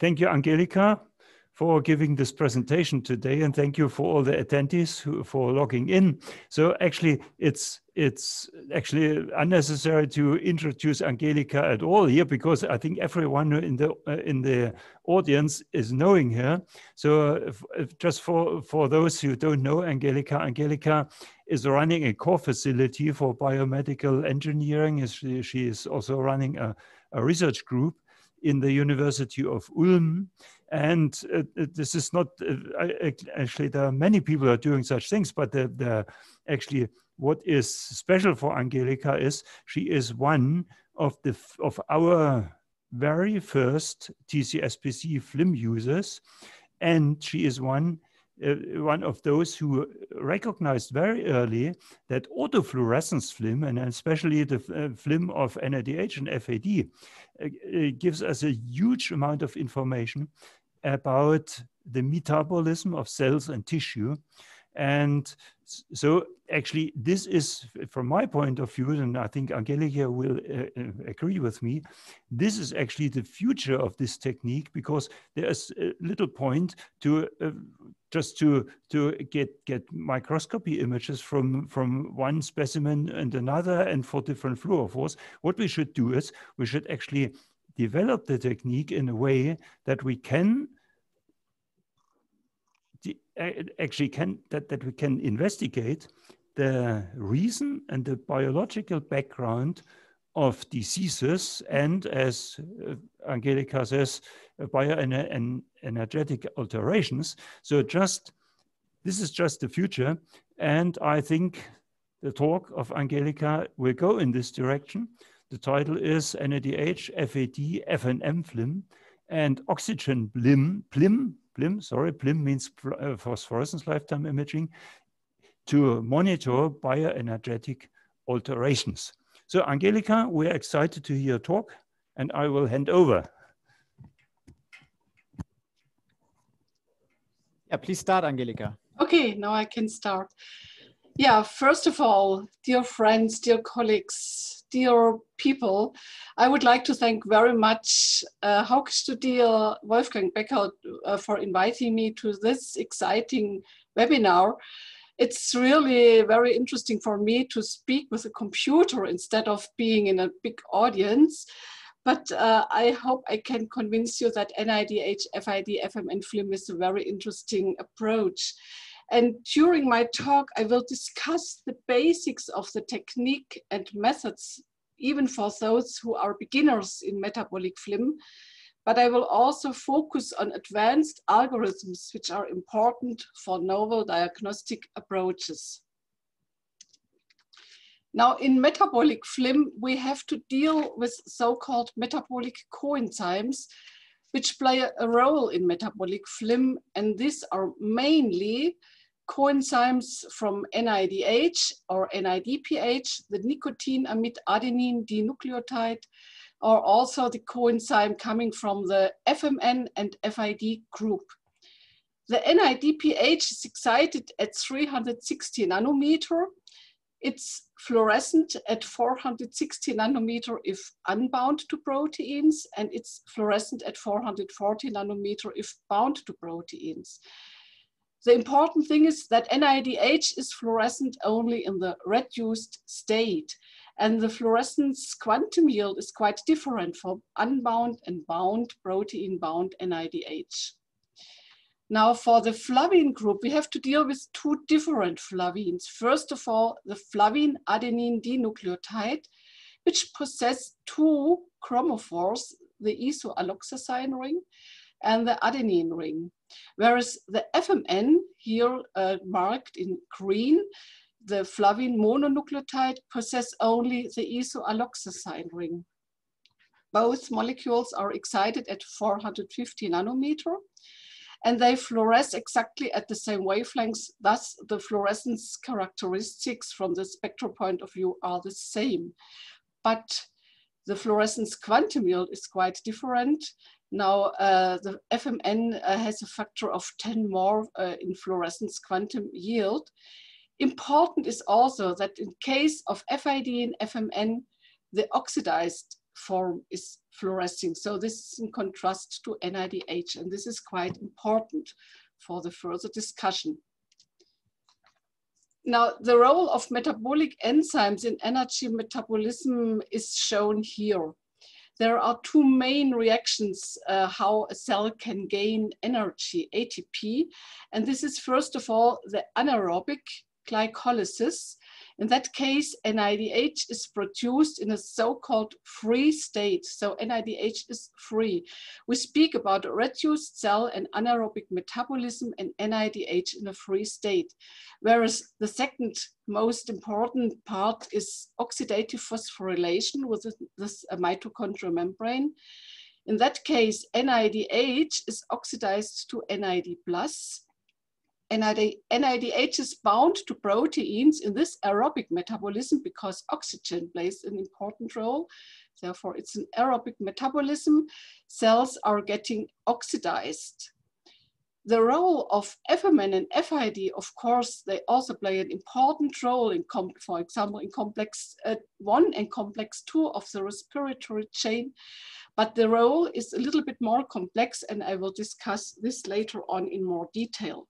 thank you, Angelika, for giving this presentation today, and thank you for all the attendees who, for logging in. So actually, it's it's actually unnecessary to introduce Angelika at all here because I think everyone in the uh, in the audience is knowing her. So if, if just for for those who don't know Angelika, Angelika is running a core facility for biomedical engineering. She, she is also running a, a research group in the University of Ulm. And uh, this is not uh, actually, there are many people are doing such things, but the, the, actually, what is special for Angelika is she is one of the of our very first TCSPC FLIM users, and she is one uh, one of those who recognized very early that autofluorescence FLIM, and especially the uh, FLIM of NADH and FAD, uh, gives us a huge amount of information about the metabolism of cells and tissue. And so actually this is, from my point of view, and I think Angelika will uh, uh, agree with me, this is actually the future of this technique because there's a little point to uh, just to to get get microscopy images from from one specimen and another and for different fluorophores. What we should do is we should actually develop the technique in a way that we can actually can that, that we can investigate the reason and the biological background of diseases and as Angelika says uh, bioenergetic alterations so just this is just the future and I think the talk of Angelika will go in this direction the title is NADH, FAD, FNM FLIM, and oxygen BLIM, PLIM, PLIM, sorry, PLIM means uh, phosphorescence lifetime imaging, to monitor bioenergetic alterations. So Angelika, we're excited to hear your talk and I will hand over. Yeah, please start, Angelika. Okay, now I can start. Yeah, first of all, dear friends, dear colleagues, dear people, I would like to thank very much uh, Hauke Studier Wolfgang Becker uh, for inviting me to this exciting webinar. It's really very interesting for me to speak with a computer instead of being in a big audience. But uh, I hope I can convince you that NADH, FAD, FM, and FLIM is a very interesting approach. And during my talk, I will discuss the basics of the technique and methods, even for those who are beginners in metabolic FLIM. But I will also focus on advanced algorithms, which are important for novel diagnostic approaches. Now in metabolic FLIM, we have to deal with so-called metabolic coenzymes, which play a role in metabolic FLIM. And these are mainly coenzymes from NADH or NADPH, the nicotine amide adenine dinucleotide, or also the coenzyme coming from the FMN and FAD group. The NADPH is excited at 360 nanometer. It's fluorescent at 460 nanometer if unbound to proteins, and it's fluorescent at 440 nanometer if bound to proteins. The important thing is that NADH is fluorescent only in the reduced state. And the fluorescence quantum yield is quite different for unbound and bound protein-bound NADH. Now for the flavin group, we have to deal with two different flavins. First of all, the flavin adenine dinucleotide, which possess two chromophores, the isoalloxazine ring and the adenine ring. Whereas the FMN, here uh, marked in green, the flavin mononucleotide possess only the isoalloxazine ring. Both molecules are excited at 450 nanometer and they fluoresce exactly at the same wavelengths. Thus, the fluorescence characteristics from the spectral point of view are the same. But the fluorescence quantum yield is quite different now, uh, the FMN uh, has a factor of 10 more uh, in fluorescence quantum yield. Important is also that in case of FAD and FMN, the oxidized form is fluorescing. So this is in contrast to NADH, and this is quite important for the further discussion. Now, the role of metabolic enzymes in energy metabolism is shown here. There are two main reactions uh, how a cell can gain energy, ATP. And this is first of all the anaerobic glycolysis, in that case, NADH is produced in a so-called free state. So NADH is free. We speak about reduced cell and anaerobic metabolism and NADH in a free state. Whereas the second most important part is oxidative phosphorylation with this mitochondrial membrane. In that case, NADH is oxidized to NAD plus NADH is bound to proteins in this aerobic metabolism because oxygen plays an important role. Therefore, it's an aerobic metabolism. Cells are getting oxidized. The role of FMN and FAD, of course, they also play an important role in, for example, in complex uh, one and complex two of the respiratory chain. But the role is a little bit more complex and I will discuss this later on in more detail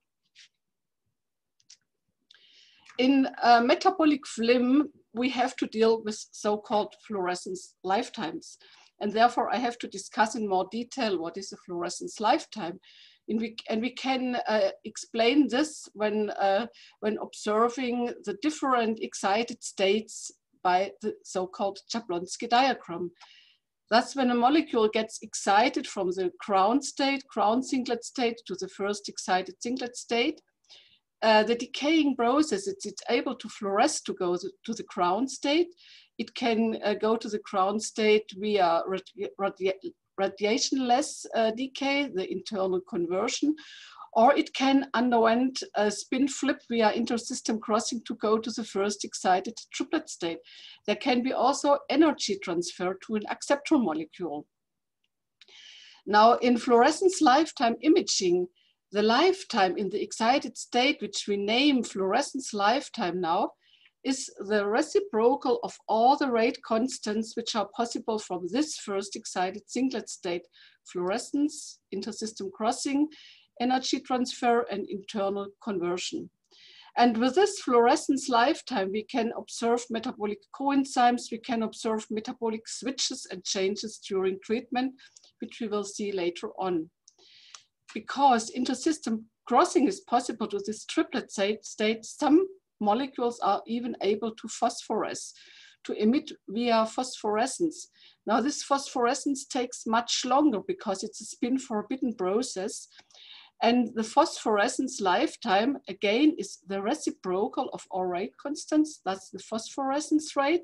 in uh, metabolic FLIM, we have to deal with so-called fluorescence lifetimes. And therefore I have to discuss in more detail what is a fluorescence lifetime. And we, and we can uh, explain this when, uh, when observing the different excited states by the so-called Jablonski diagram. That's when a molecule gets excited from the ground state, ground singlet state to the first excited singlet state. Uh, the decaying process, it's, it's, able to fluoresce to go to the crown state. It can uh, go to the crown state via radi radi radiationless uh, decay, the internal conversion, or it can underwent a spin flip via intersystem crossing to go to the first excited triplet state. There can be also energy transfer to an acceptor molecule. Now in fluorescence lifetime imaging, the lifetime in the excited state, which we name fluorescence lifetime now, is the reciprocal of all the rate constants which are possible from this first excited singlet state, fluorescence, intersystem crossing, energy transfer, and internal conversion. And with this fluorescence lifetime, we can observe metabolic coenzymes, we can observe metabolic switches and changes during treatment, which we will see later on because intersystem crossing is possible to this triplet state, some molecules are even able to phosphoresce, to emit via phosphorescence. Now this phosphorescence takes much longer because it's a spin forbidden process. And the phosphorescence lifetime, again, is the reciprocal of all rate constants. That's the phosphorescence rate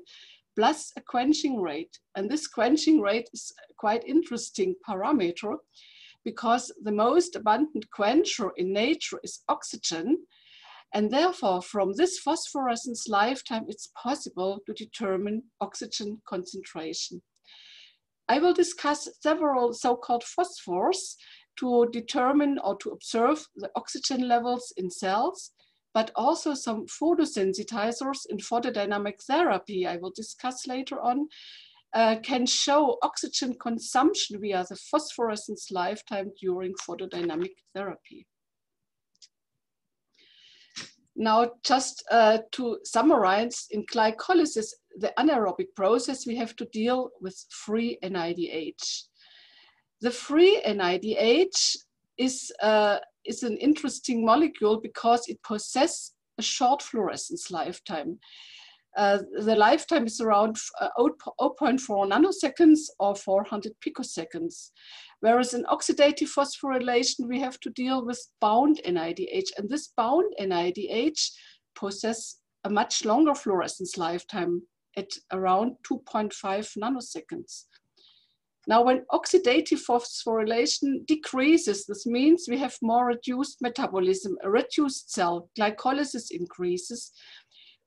plus a quenching rate. And this quenching rate is quite interesting parameter because the most abundant quencher in nature is oxygen. And therefore, from this phosphorescence lifetime, it's possible to determine oxygen concentration. I will discuss several so-called phosphors to determine or to observe the oxygen levels in cells, but also some photosensitizers in photodynamic therapy I will discuss later on uh, can show oxygen consumption via the phosphorescence lifetime during photodynamic therapy. Now, just uh, to summarize, in glycolysis, the anaerobic process, we have to deal with free NADH. The free NADH is, uh, is an interesting molecule because it possesses a short fluorescence lifetime. Uh, the lifetime is around uh, 0.4 nanoseconds or 400 picoseconds. Whereas in oxidative phosphorylation, we have to deal with bound NADH. And this bound NADH possesses a much longer fluorescence lifetime at around 2.5 nanoseconds. Now, when oxidative phosphorylation decreases, this means we have more reduced metabolism, a reduced cell, glycolysis increases,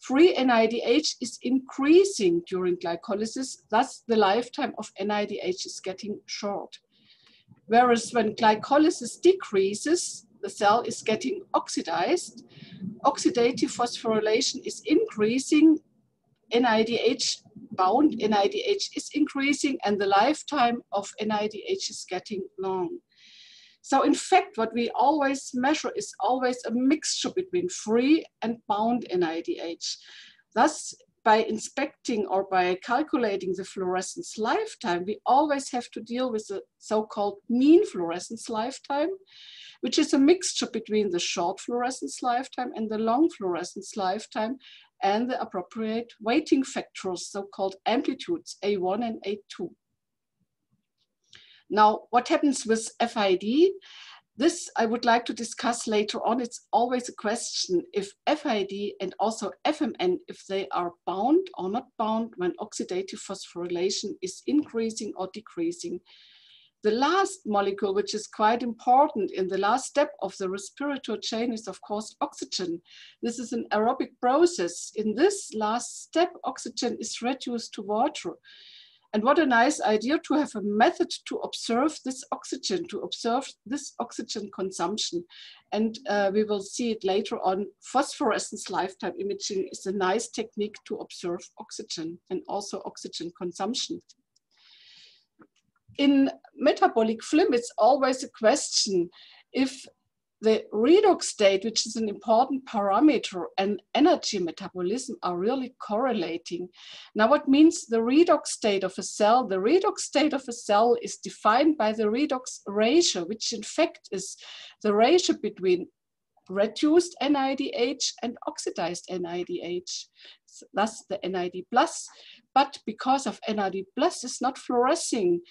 Free NADH is increasing during glycolysis, thus the lifetime of NADH is getting short. Whereas when glycolysis decreases, the cell is getting oxidized, oxidative phosphorylation is increasing, NADH bound NADH is increasing and the lifetime of NADH is getting long. So in fact, what we always measure is always a mixture between free and bound NADH. Thus, by inspecting or by calculating the fluorescence lifetime, we always have to deal with the so-called mean fluorescence lifetime, which is a mixture between the short fluorescence lifetime and the long fluorescence lifetime and the appropriate weighting factors, so-called amplitudes A1 and A2. Now, what happens with FAD? This I would like to discuss later on. It's always a question if FAD and also FMN, if they are bound or not bound when oxidative phosphorylation is increasing or decreasing. The last molecule, which is quite important in the last step of the respiratory chain is of course oxygen. This is an aerobic process. In this last step, oxygen is reduced to water. And what a nice idea to have a method to observe this oxygen, to observe this oxygen consumption. And uh, we will see it later on. Phosphorescence lifetime imaging is a nice technique to observe oxygen and also oxygen consumption. In metabolic FLIM, it's always a question if the redox state, which is an important parameter, and energy metabolism are really correlating. Now, what means the redox state of a cell? The redox state of a cell is defined by the redox ratio, which in fact is the ratio between reduced NADH and oxidized NADH, thus the NAD plus. But because of NAD plus is not fluorescing,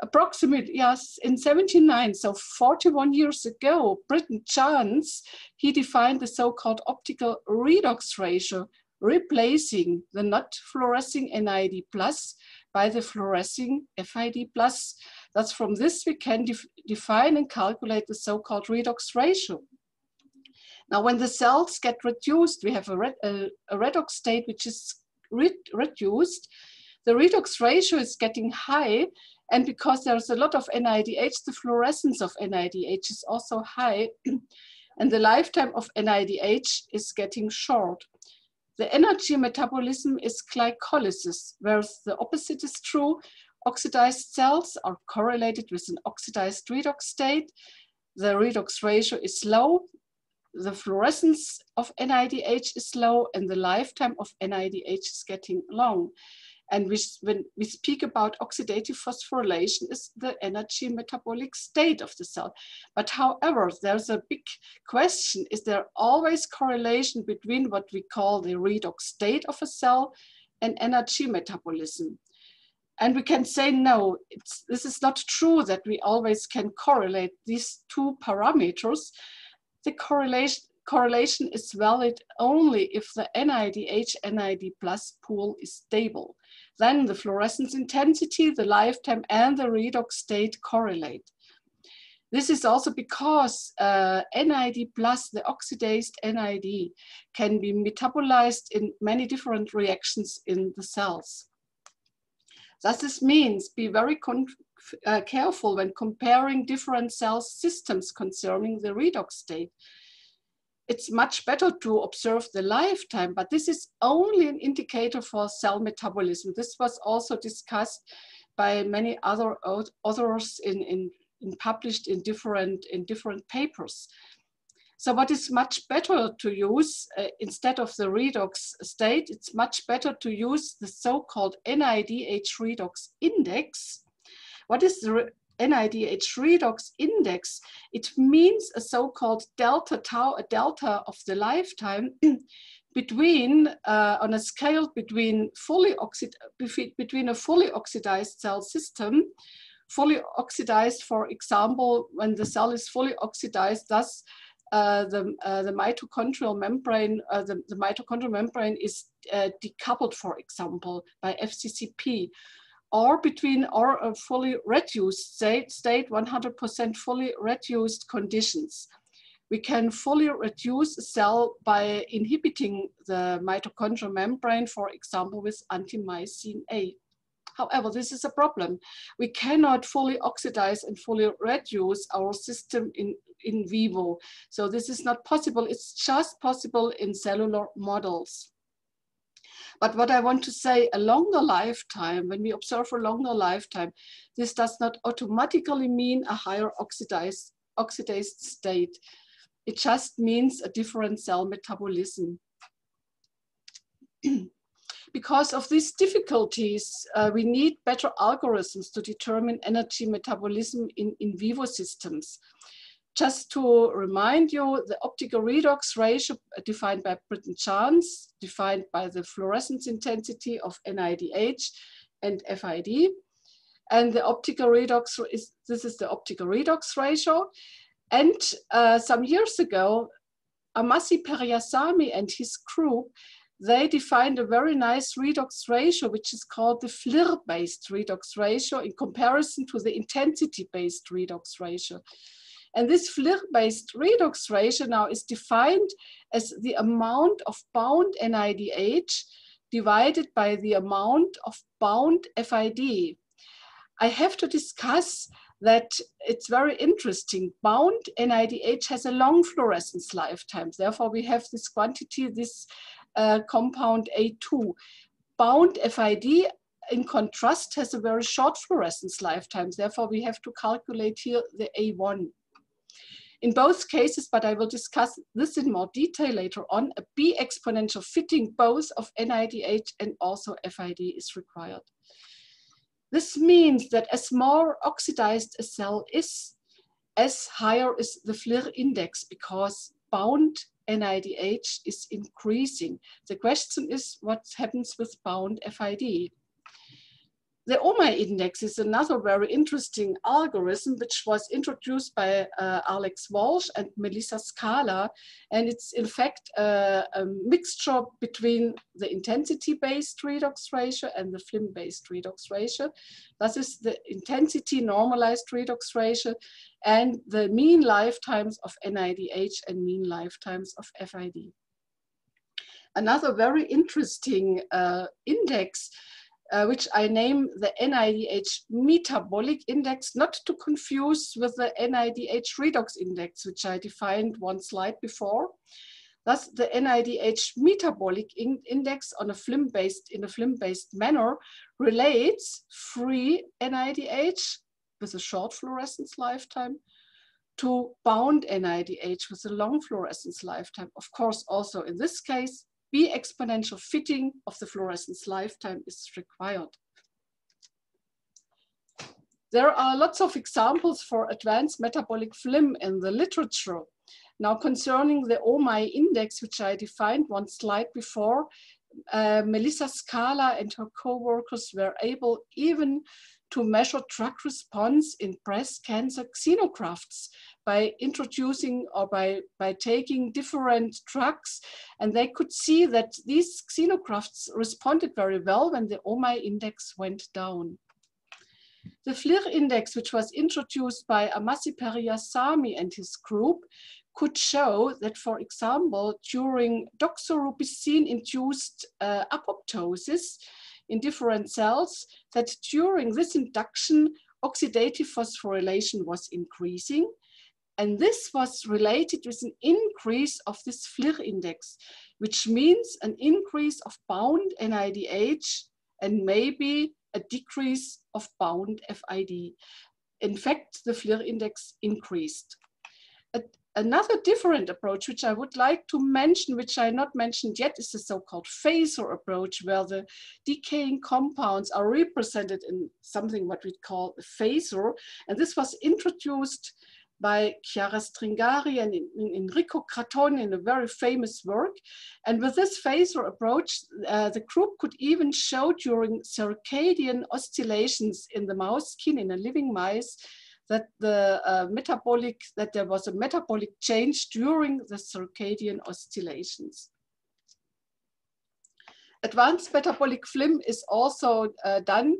approximately, yes, in 79, so 41 years ago, Britton Chance, he defined the so-called optical redox ratio, replacing the not fluorescing NAD plus by the fluorescing FAD plus. That's from this we can def define and calculate the so-called redox ratio. Now, when the cells get reduced, we have a, red, a, a redox state which is re reduced. The redox ratio is getting high and because there's a lot of NADH, the fluorescence of NADH is also high. and the lifetime of NADH is getting short. The energy metabolism is glycolysis, whereas the opposite is true. Oxidized cells are correlated with an oxidized redox state. The redox ratio is low. The fluorescence of NADH is low and the lifetime of NADH is getting long. And we, when we speak about oxidative phosphorylation is the energy metabolic state of the cell. But however, there's a big question, is there always correlation between what we call the redox state of a cell and energy metabolism? And we can say, no, this is not true that we always can correlate these two parameters. The correlation, correlation is valid only if the NADH NAD plus pool is stable. Then the fluorescence intensity, the lifetime, and the redox state correlate. This is also because uh, NAD plus, the oxidized NAD can be metabolized in many different reactions in the cells. Thus, this means be very uh, careful when comparing different cell systems concerning the redox state it's much better to observe the lifetime, but this is only an indicator for cell metabolism. This was also discussed by many other authors in, in, in published in different, in different papers. So what is much better to use uh, instead of the redox state, it's much better to use the so-called NADH redox index. What is the NADH redox index, it means a so-called delta tau, a delta of the lifetime between, uh, on a scale between fully oxid between a fully oxidized cell system, fully oxidized, for example, when the cell is fully oxidized, thus uh, the, uh, the mitochondrial membrane, uh, the, the, mitochondrial membrane is uh, decoupled, for example, by FCCP or between or a fully reduced state, state 100% fully reduced conditions. We can fully reduce a cell by inhibiting the mitochondrial membrane, for example, with antimycin A. However, this is a problem. We cannot fully oxidize and fully reduce our system in, in vivo. So this is not possible. It's just possible in cellular models. But what I want to say, a longer lifetime, when we observe a longer lifetime, this does not automatically mean a higher oxidized, oxidized state. It just means a different cell metabolism. because of these difficulties, uh, we need better algorithms to determine energy metabolism in in vivo systems. Just to remind you, the optical redox ratio defined by Britton-Chance, defined by the fluorescence intensity of NADH and FAD. And the optical redox is, this is the optical redox ratio. And uh, some years ago, Ammasi Periasamy and his group, they defined a very nice redox ratio, which is called the FLIRR-based redox ratio in comparison to the intensity-based redox ratio. And this FLIRR-based redox ratio now is defined as the amount of bound NADH divided by the amount of bound FAD. I have to discuss that it's very interesting. Bound NADH has a long fluorescence lifetime. Therefore, we have this quantity, this uh, compound A2. Bound FAD, in contrast, has a very short fluorescence lifetime. Therefore, we have to calculate here the A1. In both cases, but I will discuss this in more detail later on, a B exponential fitting both of NADH and also FAD is required. This means that as more oxidized a cell is, as higher is the FLIRR index because bound NADH is increasing. The question is what happens with bound FAD? The OMI index is another very interesting algorithm which was introduced by uh, Alex Walsh and Melissa Skala. And it's in fact uh, a mixture between the intensity-based redox ratio and the FLIM-based redox ratio. That is the intensity normalized redox ratio and the mean lifetimes of NADH and mean lifetimes of FAD. Another very interesting uh, index uh, which I name the NADH metabolic index, not to confuse with the NADH redox index, which I defined one slide before. Thus, the NADH metabolic in index on a FLIM-based in a FLIM-based manner relates free NADH with a short fluorescence lifetime to bound NADH with a long fluorescence lifetime. Of course, also in this case, B exponential fitting of the fluorescence lifetime is required. There are lots of examples for advanced metabolic FLIM in the literature. Now concerning the OMI index, which I defined one slide before, uh, Melissa Skala and her co-workers were able even to measure drug response in breast cancer xenografts by introducing or by, by taking different drugs. And they could see that these xenografts responded very well when the OMI index went down. The FLIRR index, which was introduced by Ammasi Periasamy and his group, could show that, for example, during doxorubicin-induced uh, apoptosis, in different cells that during this induction, oxidative phosphorylation was increasing. And this was related with an increase of this FLIRR index, which means an increase of bound NADH and maybe a decrease of bound FAD. In fact, the FLIRR index increased. Another different approach, which I would like to mention, which I not mentioned yet, is the so-called phasor approach, where the decaying compounds are represented in something what we call a phasor. And this was introduced by Chiara Stringari and Enrico Gratton in a very famous work. And with this phasor approach, uh, the group could even show during circadian oscillations in the mouse skin in a living mice that the uh, metabolic, that there was a metabolic change during the circadian oscillations. Advanced metabolic FLIM is also uh, done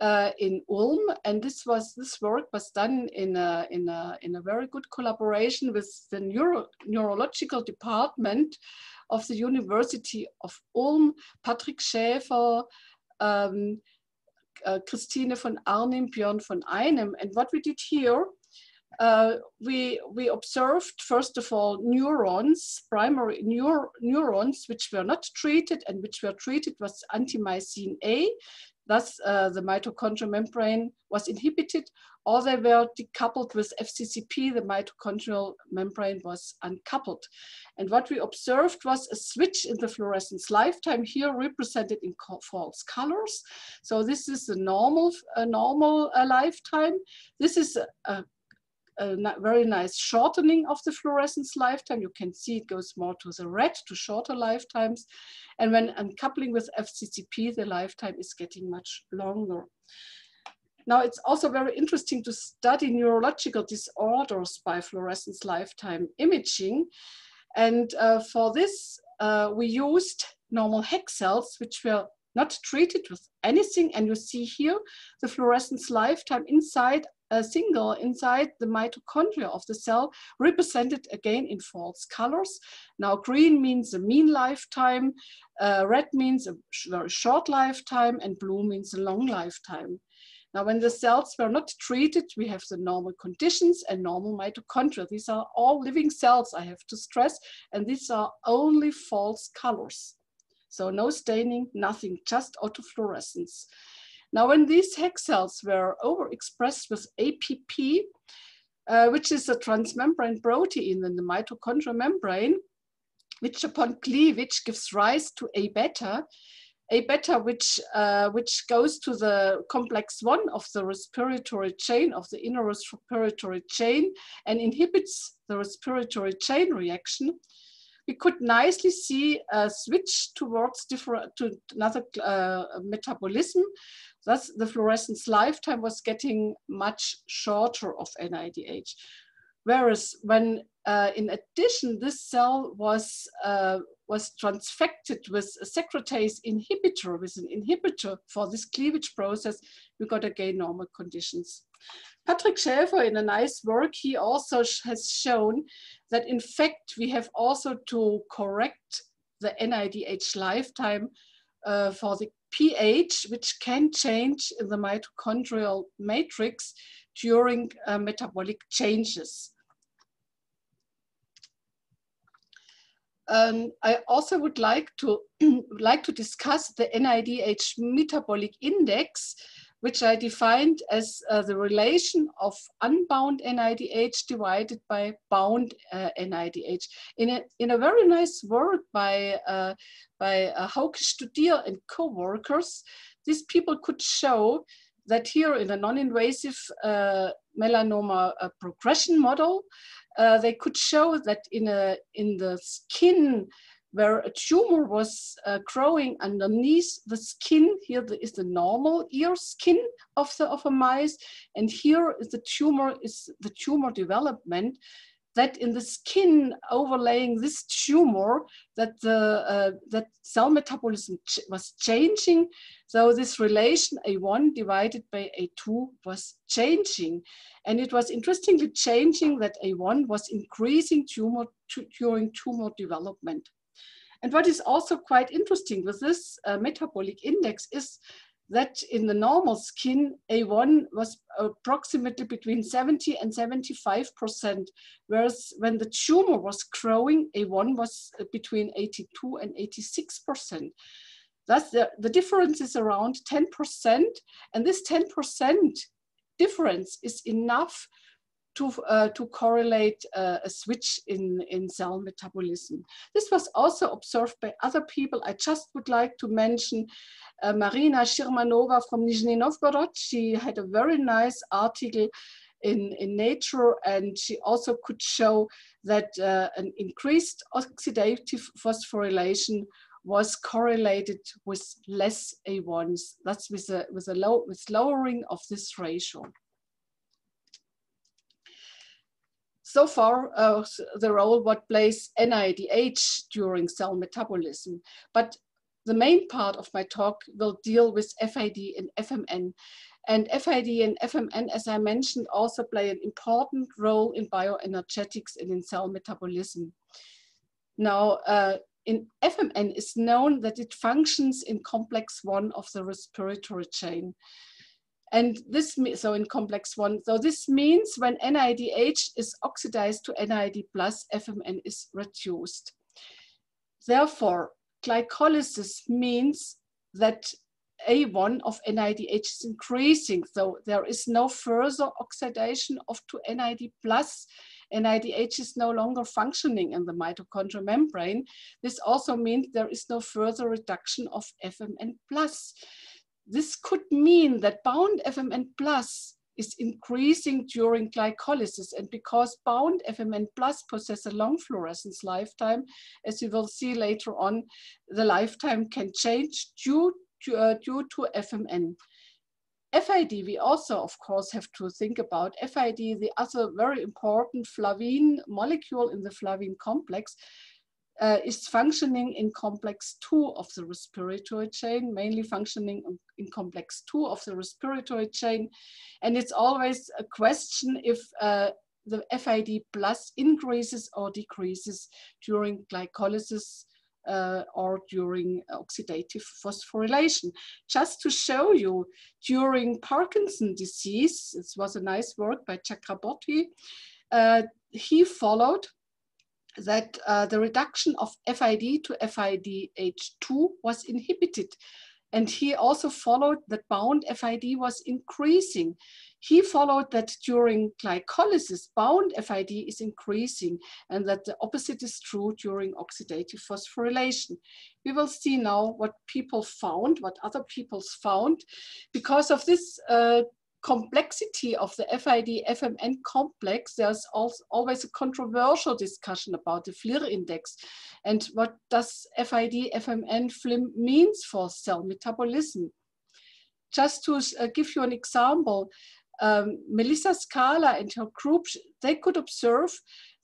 uh, in Ulm, and this was this work was done in a, in a, in a very good collaboration with the neuro, neurological department of the University of Ulm, Patrick Schäfer, um, uh, Christine von Arnim, Björn von Einem. And what we did here, uh, we, we observed, first of all, neurons, primary neur neurons, which were not treated and which were treated with antimycin A. Thus, uh, the mitochondrial membrane was inhibited, or they were decoupled with FCCP, the mitochondrial membrane was uncoupled. And what we observed was a switch in the fluorescence lifetime here represented in false colors. So this is a normal, a normal uh, lifetime. This is a, a a very nice shortening of the fluorescence lifetime. You can see it goes more to the red, to shorter lifetimes. And when uncoupling with FCCP, the lifetime is getting much longer. Now, it's also very interesting to study neurological disorders by fluorescence lifetime imaging. And uh, for this, uh, we used normal hex cells, which were not treated with anything. And you see here the fluorescence lifetime inside a single inside the mitochondria of the cell, represented again in false colors. Now green means a mean lifetime, uh, red means a very short lifetime, and blue means a long lifetime. Now, when the cells were not treated, we have the normal conditions and normal mitochondria. These are all living cells, I have to stress, and these are only false colors. So no staining, nothing, just autofluorescence. Now, when these hex cells were overexpressed with APP, uh, which is a transmembrane protein in the mitochondrial membrane, which upon cleavage gives rise to A beta, A beta, which, uh, which goes to the complex one of the respiratory chain, of the inner respiratory chain, and inhibits the respiratory chain reaction, we could nicely see a switch towards different to another uh, metabolism Thus, the fluorescence lifetime was getting much shorter of NADH. Whereas when, uh, in addition, this cell was, uh, was transfected with a secretase inhibitor, with an inhibitor for this cleavage process, we got again normal conditions. Patrick Schäfer, in a nice work, he also has shown that in fact, we have also to correct the NADH lifetime uh, for the pH, which can change in the mitochondrial matrix during uh, metabolic changes. Um, I also would like to like to discuss the NADH metabolic index, which I defined as uh, the relation of unbound NADH divided by bound uh, NADH. In a, in a very nice work by, uh, by uh, Hauke Studier and co-workers, these people could show that here in a non-invasive uh, melanoma uh, progression model, uh, they could show that in, a, in the skin where a tumor was uh, growing underneath the skin. Here is the normal ear skin of the of a mice, and here is the tumor is the tumor development. That in the skin overlaying this tumor, that the uh, that cell metabolism ch was changing. So this relation A1 divided by A2 was changing, and it was interestingly changing that A1 was increasing tumor during tumor development. And what is also quite interesting with this uh, metabolic index is that in the normal skin, A1 was approximately between 70 and 75%, whereas when the tumor was growing, A1 was uh, between 82 and 86%. Thus, the, the difference is around 10%, and this 10% difference is enough to, uh, to correlate uh, a switch in, in cell metabolism. This was also observed by other people. I just would like to mention uh, Marina Shirmanova from Nizhny Novgorod. She had a very nice article in, in Nature and she also could show that uh, an increased oxidative phosphorylation was correlated with less A1s. That's with a, with a low, with lowering of this ratio. So far uh, the role what plays NADH during cell metabolism. But the main part of my talk will deal with FAD and FMN. And FAD and FMN, as I mentioned, also play an important role in bioenergetics and in cell metabolism. Now, uh, in FMN is known that it functions in complex one of the respiratory chain. And this, so in complex one, so this means when NADH is oxidized to NAD plus, FMN is reduced. Therefore, glycolysis means that A1 of NADH is increasing. So there is no further oxidation of to NAD plus. NADH is no longer functioning in the mitochondrial membrane. This also means there is no further reduction of FMN plus this could mean that bound FMN plus is increasing during glycolysis. And because bound FMN plus possess a long fluorescence lifetime, as we will see later on, the lifetime can change due to, uh, due to FMN. FAD, we also, of course, have to think about FAD, the other very important flavine molecule in the flavine complex, uh, is functioning in complex two of the respiratory chain, mainly functioning in complex two of the respiratory chain. And it's always a question if uh, the FAD plus increases or decreases during glycolysis uh, or during oxidative phosphorylation. Just to show you, during Parkinson disease, this was a nice work by Chakraborty, uh, he followed that uh, the reduction of FAD to FADH2 was inhibited. And he also followed that bound FAD was increasing. He followed that during glycolysis, bound FAD is increasing and that the opposite is true during oxidative phosphorylation. We will see now what people found, what other people found. Because of this uh, complexity of the FAD FMN complex, there's always a controversial discussion about the FLIRR index and what does FAD FMN FLIM means for cell metabolism. Just to uh, give you an example, um, Melissa Skala and her group, they could observe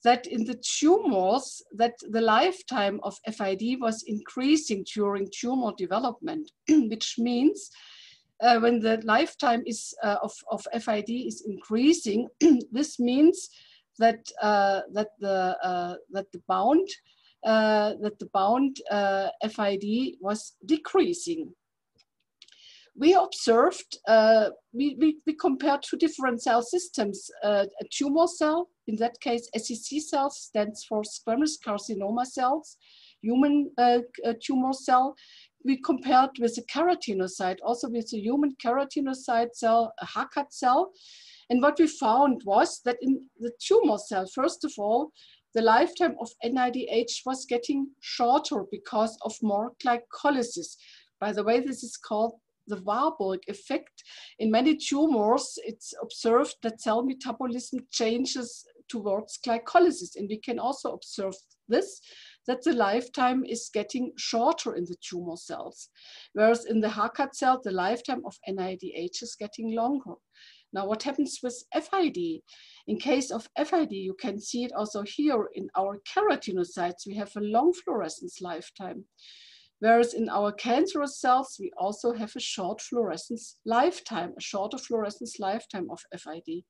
that in the tumors that the lifetime of FAD was increasing during tumor development, which means uh, when the lifetime is uh, of, of FAD is increasing, this means that uh, that the uh, that the bound uh, that the bound uh, FAD was decreasing. We observed, we, we, we compared two different cell systems, a tumor cell, in that case SEC cells stands for squamous carcinoma cells, human tumor cell, we compared with a keratinocyte, also with a human keratinocyte cell, a HACAT cell. And what we found was that in the tumor cell, first of all, the lifetime of NADH was getting shorter because of more glycolysis. By the way, this is called the Warburg effect. In many tumors, it's observed that cell metabolism changes towards glycolysis. And we can also observe this that the lifetime is getting shorter in the tumor cells. Whereas in the HACAT cell, the lifetime of NADH is getting longer. Now, what happens with FAD? In case of FAD, you can see it also here in our keratinocytes, we have a long fluorescence lifetime. Whereas in our cancerous cells, we also have a short fluorescence lifetime, a shorter fluorescence lifetime of FAD.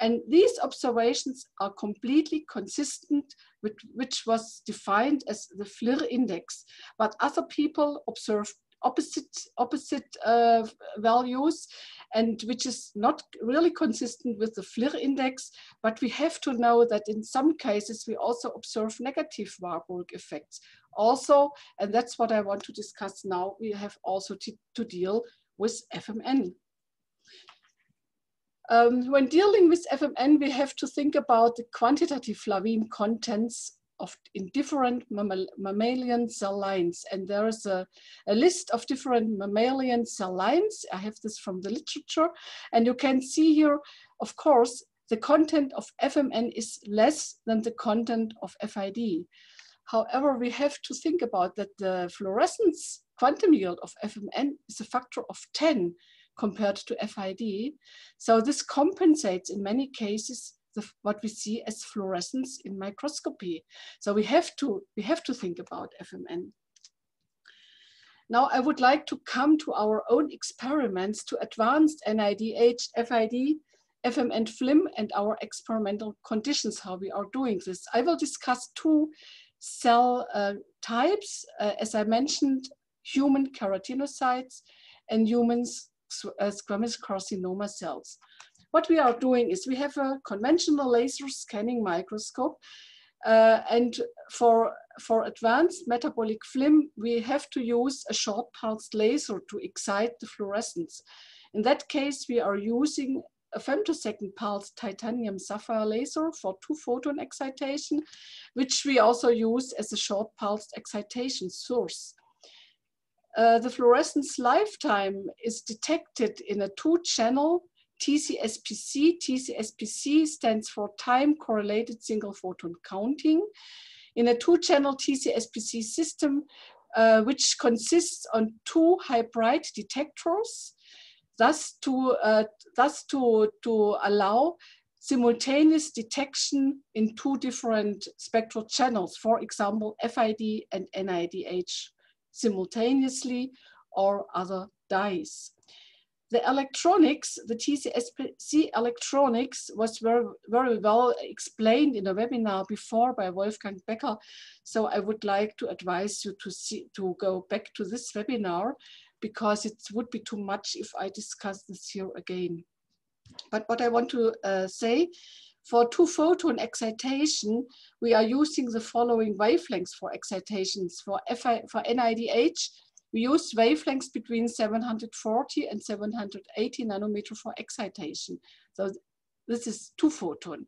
And these observations are completely consistent with which was defined as the FLIRR index. But other people observed opposite, opposite uh, values and which is not really consistent with the FLIRR index, but we have to know that in some cases we also observe negative Warburg effects. Also, and that's what I want to discuss now, we have also to, to deal with FMN. Um, when dealing with FMN, we have to think about the quantitative flavine contents of in different mammalian cell lines. And there is a, a list of different mammalian cell lines. I have this from the literature. And you can see here, of course, the content of FMN is less than the content of FAD. However, we have to think about that the fluorescence quantum yield of FMN is a factor of 10 compared to FAD. So this compensates in many cases the, what we see as fluorescence in microscopy. So we have to, we have to think about FMN. Now I would like to come to our own experiments to advanced NADH, FAD, FMN FLIM and our experimental conditions, how we are doing this. I will discuss two cell uh, types, uh, as I mentioned, human keratinocytes and human uh, squamous carcinoma cells. What we are doing is we have a conventional laser scanning microscope uh, and for, for advanced metabolic FLIM, we have to use a short pulsed laser to excite the fluorescence. In that case, we are using a femtosecond pulse titanium sapphire laser for two photon excitation, which we also use as a short pulsed excitation source. Uh, the fluorescence lifetime is detected in a two channel TCSPC. TCSPC stands for time correlated single photon counting. In a two channel TCSPC system, uh, which consists on two hybrid detectors, thus to, uh, thus to, to allow simultaneous detection in two different spectral channels, for example, FAD and NADH simultaneously or other dyes. The electronics, the TCSPC electronics was very, very well explained in a webinar before by Wolfgang Becker. So I would like to advise you to see, to go back to this webinar because it would be too much if I discuss this here again. But what I want to uh, say, for two photon excitation, we are using the following wavelengths for excitations. For, FI, for NADH, we use wavelengths between 740 and 780 nanometer for excitation. So this is two photon.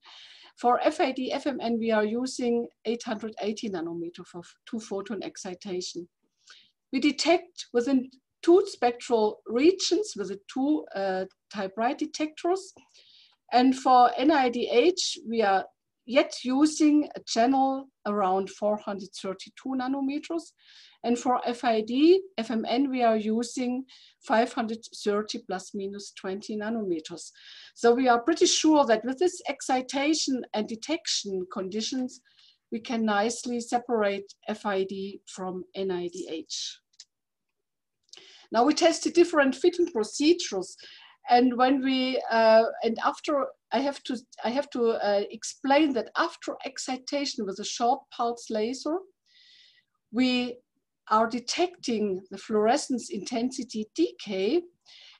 For FAD FMN, we are using 880 nanometer for two photon excitation. We detect within two spectral regions with the two uh, type right detectors. And for NADH, we are yet using a channel around 432 nanometers. And for FAD, FMN, we are using 530 plus minus 20 nanometers. So we are pretty sure that with this excitation and detection conditions, we can nicely separate FAD from NADH. Now we tested different fitting procedures. And when we, uh, and after, I have to, I have to uh, explain that after excitation with a short pulse laser, we are detecting the fluorescence intensity decay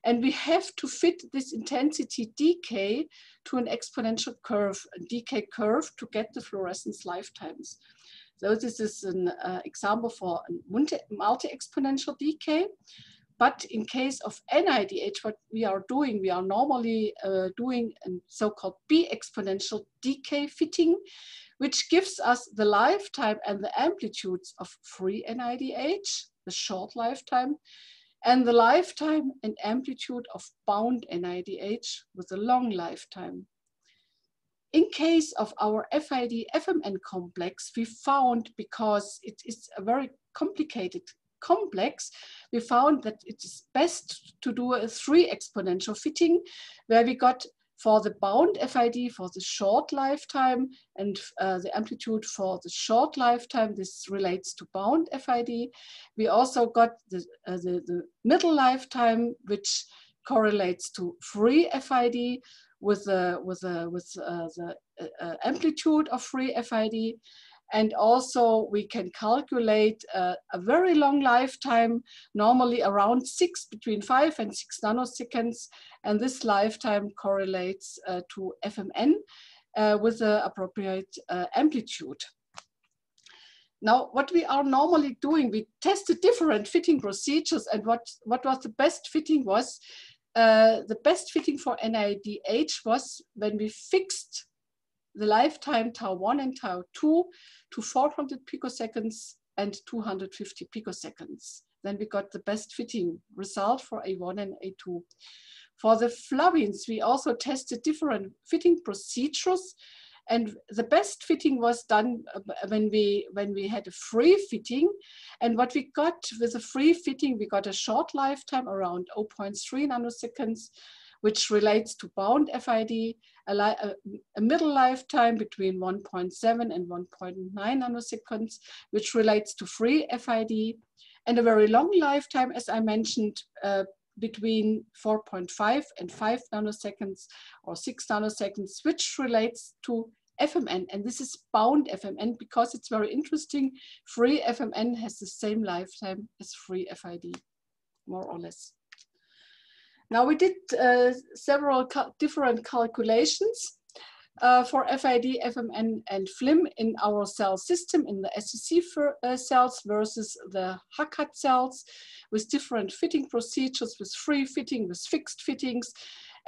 and we have to fit this intensity decay to an exponential curve, a decay curve to get the fluorescence lifetimes. So this is an uh, example for a multi-exponential decay. But in case of NADH, what we are doing, we are normally uh, doing a so-called bi-exponential decay fitting, which gives us the lifetime and the amplitudes of free NADH, the short lifetime, and the lifetime and amplitude of bound NADH with a long lifetime. In case of our FAD FMN complex, we found because it is a very complicated complex, we found that it is best to do a three exponential fitting where we got for the bound FAD for the short lifetime and uh, the amplitude for the short lifetime, this relates to bound FAD. We also got the, uh, the, the, middle lifetime, which correlates to free FAD with, the, with, the, with uh, the uh, uh, amplitude of free FAD. And also we can calculate a very long lifetime, normally around six, between five and six nanoseconds. And this lifetime correlates uh, to FMN uh, with the appropriate uh, amplitude. Now, what we are normally doing, we tested different fitting procedures and what, what was the best fitting was, uh, the best fitting for NADH was when we fixed the lifetime tau 1 and tau 2 to 400 picoseconds and 250 picoseconds. Then we got the best fitting result for A1 and A2. For the flavins, we also tested different fitting procedures and the best fitting was done uh, when we when we had a free fitting and what we got with a free fitting we got a short lifetime around 0.3 nanoseconds which relates to bound FAD, a, a, middle lifetime between 1.7 and 1.9 nanoseconds, which relates to free FAD, and a very long lifetime, as I mentioned, uh, between 4.5 and 5 nanoseconds or 6 nanoseconds, which relates to FMN. And this is bound FMN because it's very interesting. Free FMN has the same lifetime as free FAD, more or less. Now we did uh, several cal different calculations uh, for FAD, FMN, and FLIM in our cell system in the SCC uh, cells versus the HACAT cells with different fitting procedures, with free fitting, with fixed fittings.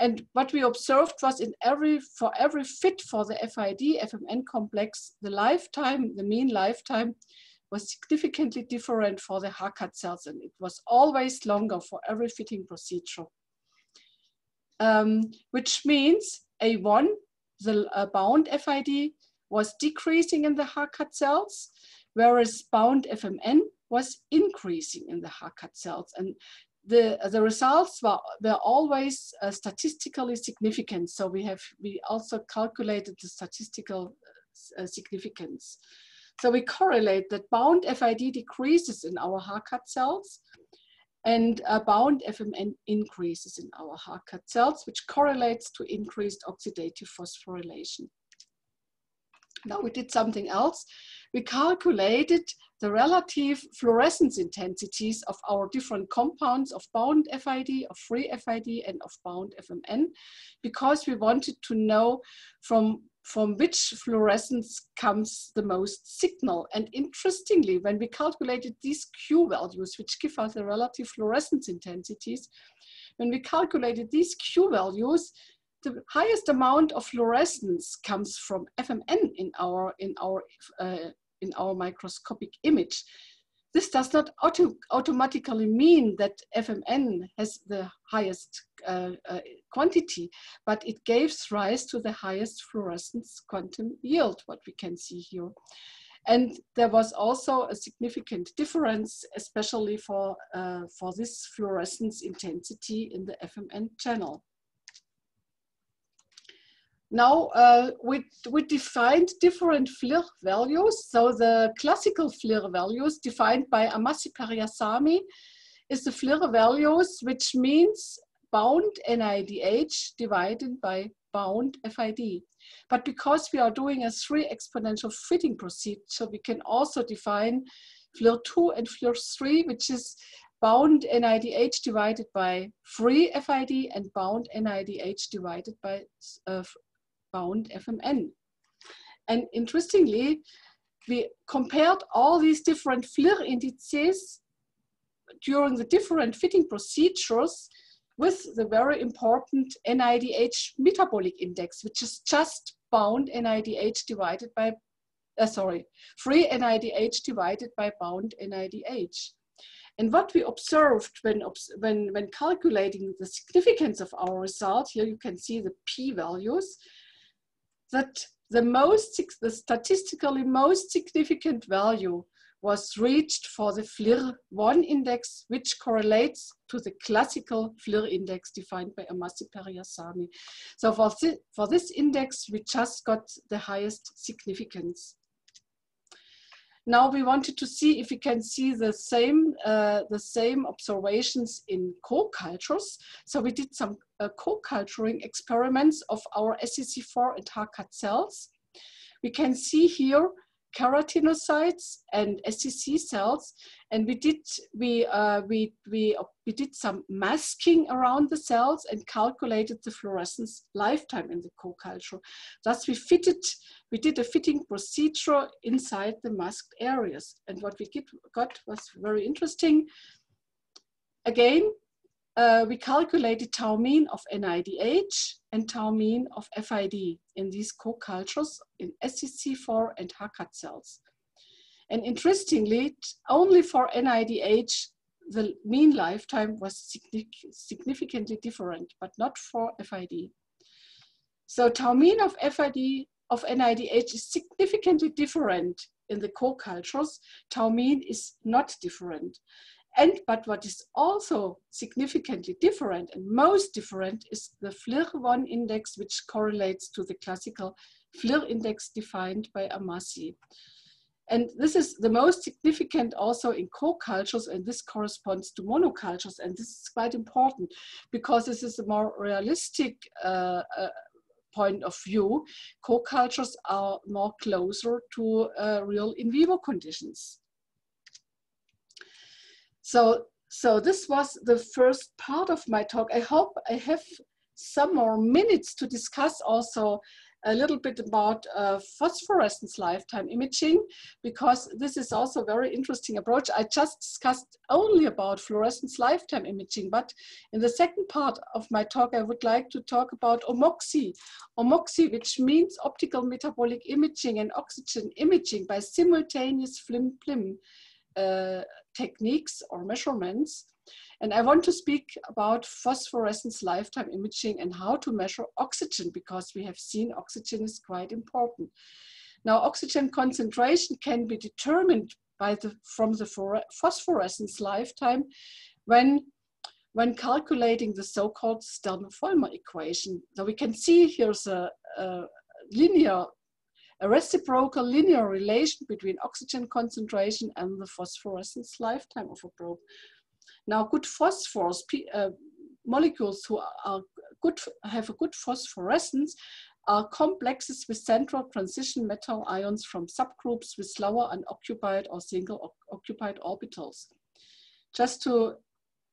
And what we observed was in every, for every fit for the FAD, FMN complex, the lifetime, the mean lifetime was significantly different for the HACAT cells and it was always longer for every fitting procedure. Um, which means A1 the uh, bound FAD was decreasing in the HACAT cells, whereas bound FMN was increasing in the HACAT cells. And the, the results were, were always uh, statistically significant. So we have, we also calculated the statistical uh, significance. So we correlate that bound FAD decreases in our HACAT cells and bound FMN increases in our HACAT cells, which correlates to increased oxidative phosphorylation. Now we did something else. We calculated the relative fluorescence intensities of our different compounds of bound FAD, of free FAD, and of bound FMN, because we wanted to know from from which fluorescence comes the most signal. And interestingly, when we calculated these Q values, which give us the relative fluorescence intensities, when we calculated these Q values, the highest amount of fluorescence comes from FMN in our, in our, uh, in our microscopic image. This does not auto automatically mean that FMN has the highest uh, uh, quantity, but it gives rise to the highest fluorescence quantum yield, what we can see here. And there was also a significant difference, especially for, uh, for this fluorescence intensity in the FMN channel. Now uh, we, we defined different FLIRR values. So the classical FLIRR values defined by Ammasi Periasamy is the FLIRR values, which means bound NADH divided by bound FAD. But because we are doing a three exponential fitting procedure, we can also define FLIRR2 and FLIRR3, which is bound NADH divided by free FAD and bound NADH divided by uh, bound FMN. And interestingly, we compared all these different FLIRR indices during the different fitting procedures with the very important NADH metabolic index, which is just bound NADH divided by, uh, sorry, free NADH divided by bound NADH. And what we observed when, when, when calculating the significance of our result, here you can see the p-values, that the most, the statistically most significant value was reached for the FLIRR1 index, which correlates to the classical FLIRR index defined by Ammasi Periasamy. So for, for this index, we just got the highest significance. Now we wanted to see if we can see the same, uh, the same observations in co-cultures. So we did some uh, co-culturing experiments of our SCC4 and HACAT cells. We can see here keratinocytes and SCC cells, and we did we uh, we we we did some masking around the cells and calculated the fluorescence lifetime in the co-culture. Thus, we fitted we did a fitting procedure inside the masked areas, and what we get, got was very interesting. Again, uh, we calculated tau mean of NADH and tau mean of FAD in these co-cultures in SCC4 and HACAT cells. And interestingly, only for NADH, the mean lifetime was significantly different, but not for FAD. So tau mean of FAD of NADH is significantly different in the co-cultures. Tau mean is not different. And but what is also significantly different and most different is the FLIRR1 index, which correlates to the classical FLIRR index defined by Ammasi. And this is the most significant also in co-cultures, and this corresponds to monocultures. And this is quite important because this is a more realistic uh, uh, point of view. Co-cultures are more closer to uh, real in vivo conditions. So So this was the first part of my talk. I hope I have some more minutes to discuss also a little bit about uh, phosphorescence lifetime imaging, because this is also a very interesting approach. I just discussed only about fluorescence lifetime imaging, but in the second part of my talk, I would like to talk about OMOXI. OMOXI, which means optical metabolic imaging and oxygen imaging by simultaneous flim-plim uh, techniques or measurements. And I want to speak about phosphorescence lifetime imaging and how to measure oxygen because we have seen oxygen is quite important. Now, oxygen concentration can be determined by the, from the phosphorescence lifetime when, when calculating the so-called Stern-Volmer equation. So we can see here's a, a linear a reciprocal linear relation between oxygen concentration and the phosphorescence lifetime of a probe. Now, good phosphorus uh, molecules who are good, have a good phosphorescence are complexes with central transition metal ions from subgroups with lower unoccupied or single occupied orbitals. Just to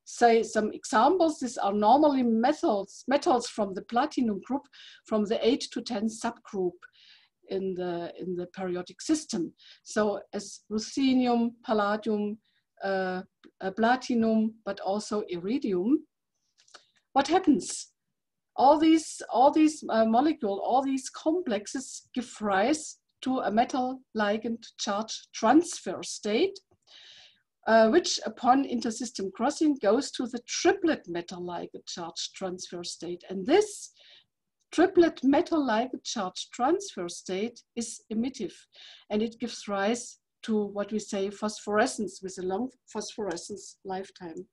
say some examples, these are normally metals, metals from the platinum group from the 8 to 10 subgroup in the, in the periodic system. So as ruthenium, palladium, platinum, but also iridium. What happens? All these, all these uh, molecules, all these complexes give rise to a metal ligand charge transfer state, uh, which upon intersystem crossing goes to the triplet metal ligand charge transfer state. And this triplet metal ligand charge transfer state is emittive and it gives rise to what we say phosphorescence with a long phosphorescence lifetime.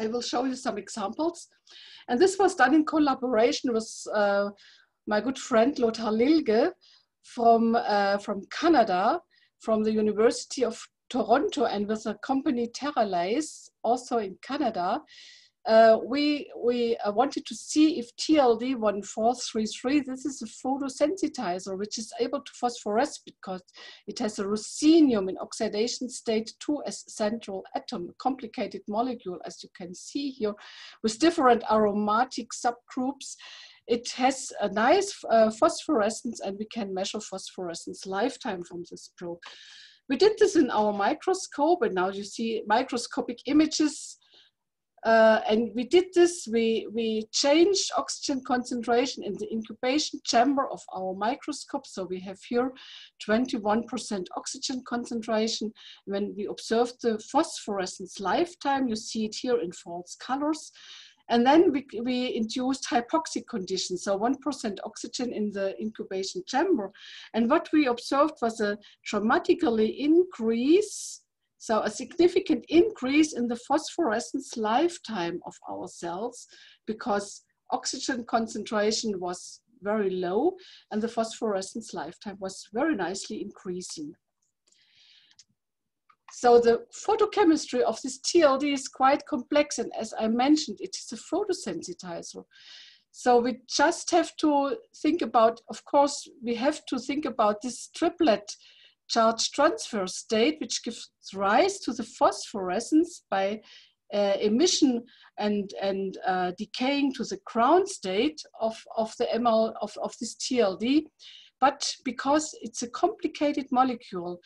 I will show you some examples. And this was done in collaboration with uh, my good friend Lothar Lilge from, uh, from Canada, from the University of Toronto and with the company Theralase, also in Canada uh, we, we uh, wanted to see if TLD1433, this is a photosensitizer which is able to phosphoresce because it has a ruthenium in oxidation state 2 as central atom, a complicated molecule as you can see here with different aromatic subgroups. It has a nice uh, phosphorescence and we can measure phosphorescence lifetime from this probe. We did this in our microscope and now you see microscopic images uh, and we did this, we, we changed oxygen concentration in the incubation chamber of our microscope. So we have here 21% oxygen concentration. When we observed the phosphorescence lifetime, you see it here in false colors. And then we, we induced hypoxic conditions, so 1% oxygen in the incubation chamber. And what we observed was a dramatically increase so a significant increase in the phosphorescence lifetime of our cells because oxygen concentration was very low and the phosphorescence lifetime was very nicely increasing. So the photochemistry of this TLD is quite complex and as I mentioned, it is a photosensitizer. So we just have to think about, of course, we have to think about this triplet charge transfer state, which gives rise to the phosphorescence by uh, emission and, and uh, decaying to the ground state of, of the ML of, of this TLD. But because it's a complicated molecule,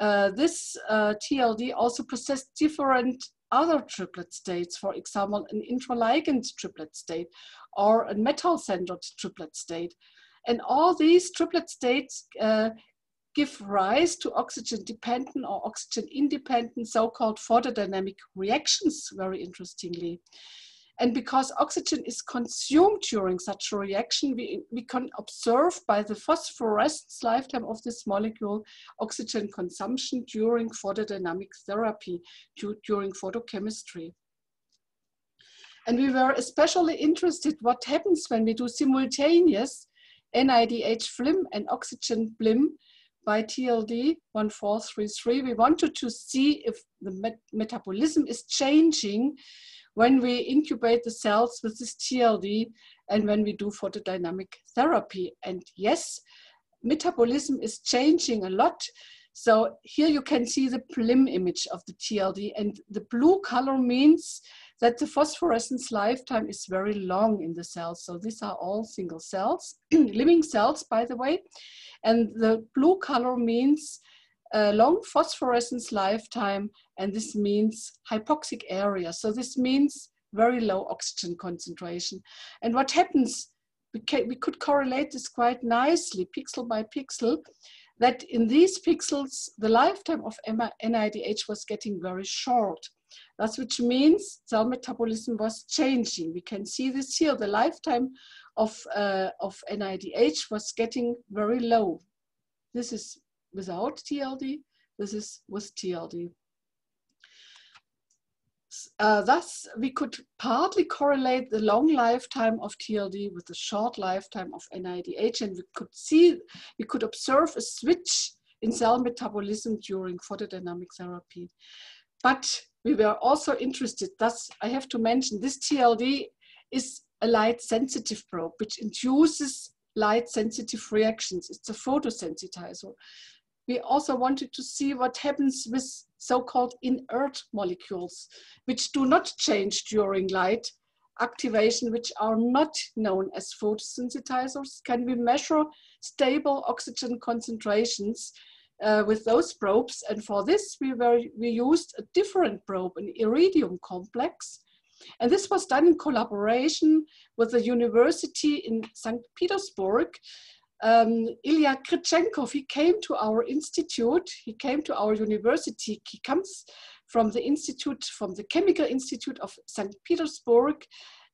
uh, this uh, TLD also possesses different other triplet states, for example, an intraligand triplet state or a metal-centered triplet state. And all these triplet states uh, give rise to oxygen dependent or oxygen independent so-called photodynamic reactions, very interestingly. And because oxygen is consumed during such a reaction, we, we can observe by the phosphorescence lifetime of this molecule oxygen consumption during photodynamic therapy, during photochemistry. And we were especially interested what happens when we do simultaneous NADH FLIM and oxygen PLIM by TLD 1433, we wanted to see if the met metabolism is changing when we incubate the cells with this TLD and when we do photodynamic therapy. And yes, metabolism is changing a lot. So here you can see the PLIM image of the TLD and the blue color means that the phosphorescence lifetime is very long in the cells. So these are all single cells, living cells, by the way. And the blue color means a long phosphorescence lifetime, and this means hypoxic area. So this means very low oxygen concentration. And what happens, we, can, we could correlate this quite nicely, pixel by pixel, that in these pixels, the lifetime of NADH was getting very short. That's which means cell metabolism was changing. We can see this here. The lifetime of, uh, of NADH was getting very low. This is without TLD. This is with TLD. Uh, thus, we could partly correlate the long lifetime of TLD with the short lifetime of NADH, and we could see, we could observe a switch in cell metabolism during photodynamic therapy. But we were also interested, thus I have to mention this TLD is a light sensitive probe, which induces light sensitive reactions. It's a photosensitizer. We also wanted to see what happens with so-called inert molecules, which do not change during light activation, which are not known as photosensitizers. Can we measure stable oxygen concentrations uh, with those probes. And for this, we, were, we used a different probe, an iridium complex. And this was done in collaboration with the university in St. Petersburg. Um, Ilya Kritchenkov, he came to our institute, he came to our university. He comes from the institute, from the Chemical Institute of St. Petersburg,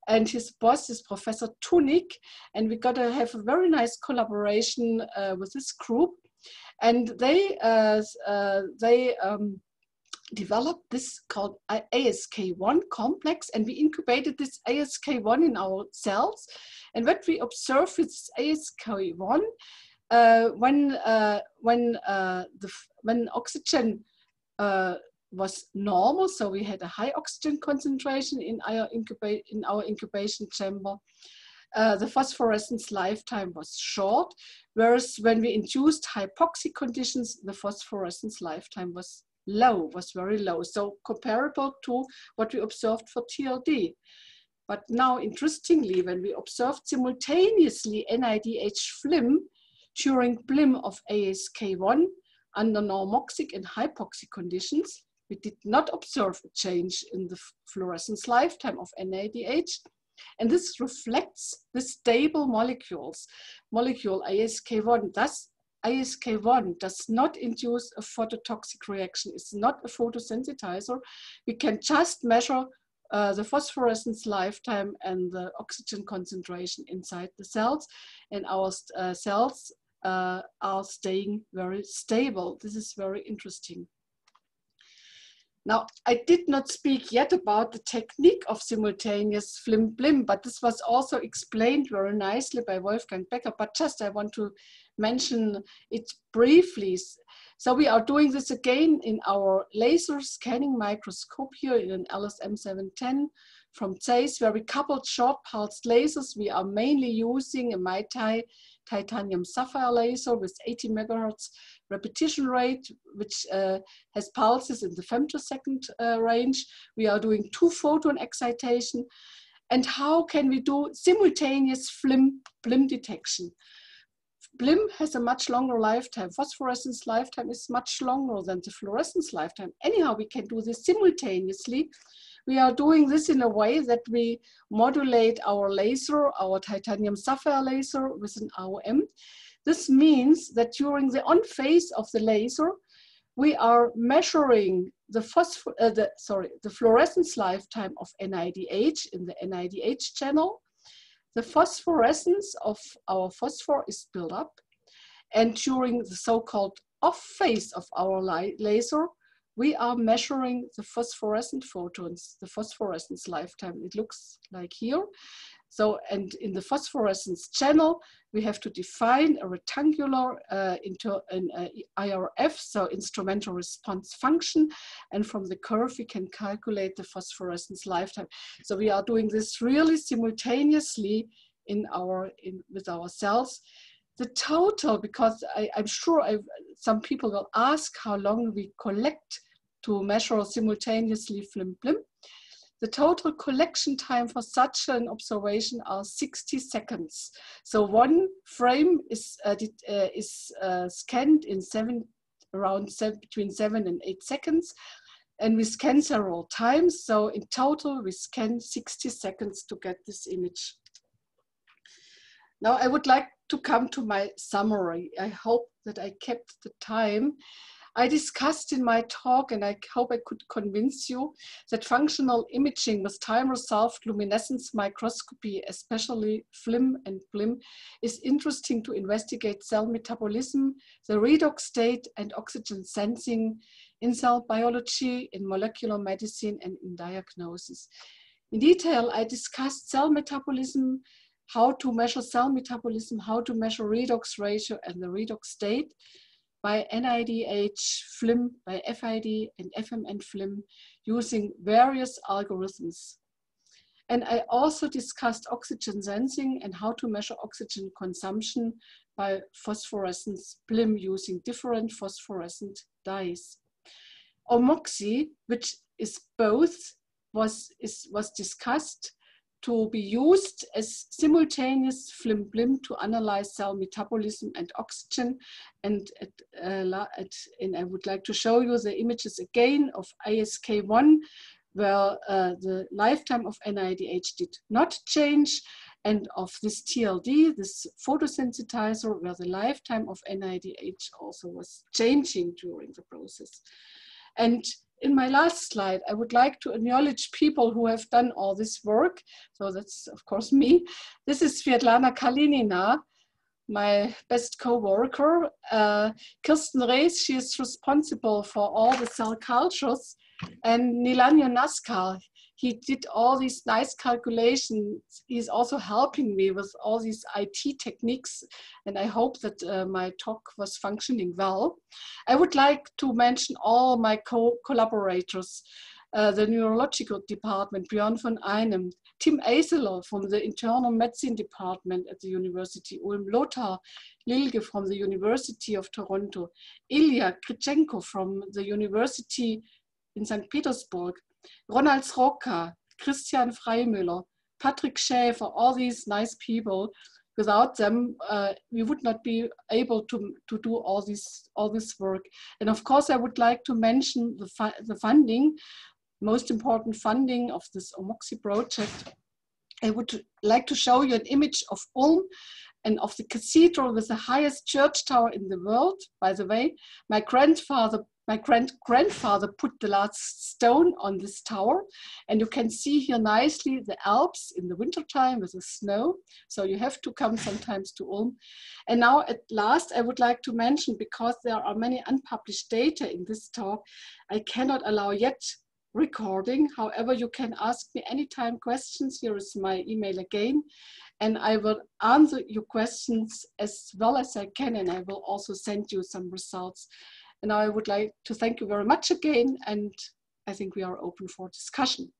and his boss is Professor Tunik, and we got to have a very nice collaboration uh, with this group and they uh, uh, they um, developed this called ASK1 complex, and we incubated this ASK1 in our cells. And what we observed with ASK1, uh, when uh, when uh, the when oxygen uh, was normal, so we had a high oxygen concentration in our, incuba in our incubation chamber. Uh, the phosphorescence lifetime was short, whereas when we induced hypoxic conditions, the phosphorescence lifetime was low, was very low. So comparable to what we observed for TLD. But now, interestingly, when we observed simultaneously NADH FLIM during PLIM of ASK1 under normoxic and hypoxic conditions, we did not observe a change in the fluorescence lifetime of NADH, and this reflects the stable molecules, molecule ASK1. Thus, ASK1 does not induce a phototoxic reaction. It's not a photosensitizer. We can just measure uh, the phosphorescence lifetime and the oxygen concentration inside the cells. And our uh, cells uh, are staying very stable. This is very interesting. Now, I did not speak yet about the technique of simultaneous flim plim, but this was also explained very nicely by Wolfgang Becker, but just I want to mention it briefly. So we are doing this again in our laser scanning microscope here in an LSM 710 from Zeiss, we coupled short pulsed lasers. We are mainly using a Mai Tai titanium sapphire laser with 80 megahertz repetition rate, which uh, has pulses in the femtosecond uh, range. We are doing two photon excitation. And how can we do simultaneous FLIM, PLIM detection? PLIM has a much longer lifetime. Phosphorescence lifetime is much longer than the fluorescence lifetime. Anyhow, we can do this simultaneously. We are doing this in a way that we modulate our laser, our titanium sapphire laser with an AOM. This means that during the on phase of the laser, we are measuring the, phosphor uh, the, sorry, the fluorescence lifetime of NADH in the NADH channel. The phosphorescence of our phosphor is built up. And during the so-called off phase of our laser, we are measuring the phosphorescent photons, the phosphorescence lifetime. It looks like here. So, and in the phosphorescence channel, we have to define a rectangular uh, into an uh, IRF, so instrumental response function. And from the curve, we can calculate the phosphorescence lifetime. So we are doing this really simultaneously in our, in, with our cells. The total, because I, am sure I've, some people will ask how long we collect to measure simultaneously flim plim. The total collection time for such an observation are 60 seconds. So one frame is, uh, uh, is uh, scanned in seven, around seven, between seven and eight seconds. And we scan several times. So in total, we scan 60 seconds to get this image. Now I would like to come to my summary. I hope that I kept the time. I discussed in my talk, and I hope I could convince you, that functional imaging with time-resolved luminescence microscopy, especially FLIM and PLIM, is interesting to investigate cell metabolism, the redox state, and oxygen sensing in cell biology, in molecular medicine, and in diagnosis. In detail, I discussed cell metabolism, how to measure cell metabolism, how to measure redox ratio and the redox state, by NADH, FLIM, by FAD and FMN FLIM using various algorithms. And I also discussed oxygen sensing and how to measure oxygen consumption by phosphorescence PLIM using different phosphorescent dyes. Omoxi, which is both, was, is, was discussed to be used as simultaneous flim plim to analyze cell metabolism and oxygen. And, at, uh, at, and I would like to show you the images again of ASK1, where uh, the lifetime of NADH did not change, and of this TLD, this photosensitizer, where the lifetime of NADH also was changing during the process. And in my last slide, I would like to acknowledge people who have done all this work. So that's, of course, me. This is Svetlana Kalinina, my best co-worker. Uh, Kirsten Reis, she is responsible for all the cell cultures. And Nilanjon Naskar, he did all these nice calculations. He's also helping me with all these IT techniques, and I hope that uh, my talk was functioning well. I would like to mention all my co-collaborators. Uh, the neurological department, Björn von Einem, Tim Eiseler from the internal medicine department at the University Ulm, Lothar Lilge from the University of Toronto, Ilya Krichenko from the University in St. Petersburg, Ronald Sroka, Christian Freymüller, Patrick Schäfer, all these nice people. Without them, uh, we would not be able to, to do all this, all this work. And of course, I would like to mention the, fu the funding, most important funding of this Omoxi project. I would like to show you an image of Ulm and of the cathedral with the highest church tower in the world. By the way, my grandfather my grand grandfather put the last stone on this tower and you can see here nicely the Alps in the wintertime with the snow. So you have to come sometimes to Ulm. And now at last I would like to mention because there are many unpublished data in this talk, I cannot allow yet recording. However, you can ask me anytime questions. Here is my email again. And I will answer your questions as well as I can. And I will also send you some results and I would like to thank you very much again. And I think we are open for discussion.